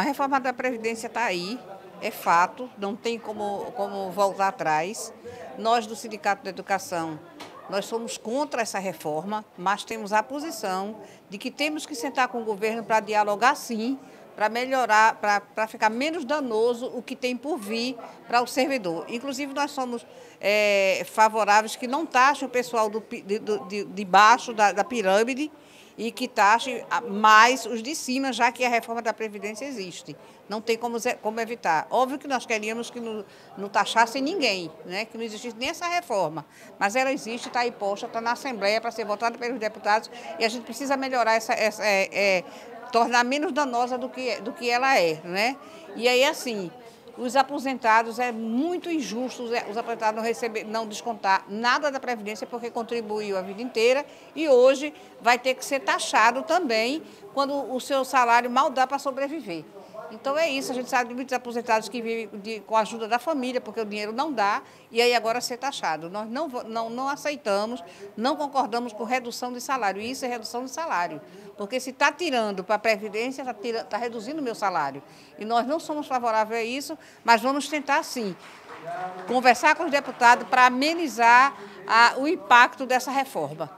A reforma da Previdência está aí, é fato, não tem como, como voltar atrás. Nós do Sindicato da Educação, nós somos contra essa reforma, mas temos a posição de que temos que sentar com o governo para dialogar sim, para melhorar, para ficar menos danoso o que tem por vir para o servidor. Inclusive, nós somos é, favoráveis que não taxem o pessoal do, de, de, de baixo da, da pirâmide, e que taxe mais os de cima, já que a reforma da Previdência existe. Não tem como, como evitar. Óbvio que nós queríamos que não, não ninguém, né? que não existisse nem essa reforma. Mas ela existe, está aí posta, está na Assembleia para ser votada pelos deputados e a gente precisa melhorar essa. essa é, é, tornar menos danosa do que, do que ela é. Né? E aí, assim, os aposentados, é muito injusto os aposentados não receber, não descontar nada da Previdência porque contribuiu a vida inteira e hoje vai ter que ser taxado também quando o seu salário mal dá para sobreviver. Então é isso, a gente sabe de muitos aposentados que vivem de, com a ajuda da família, porque o dinheiro não dá, e aí agora ser taxado. Nós não, não, não aceitamos, não concordamos com redução de salário, e isso é redução de salário. Porque se está tirando para a Previdência, está tá reduzindo o meu salário. E nós não somos favoráveis a isso, mas vamos tentar sim conversar com os deputados para amenizar a, o impacto dessa reforma.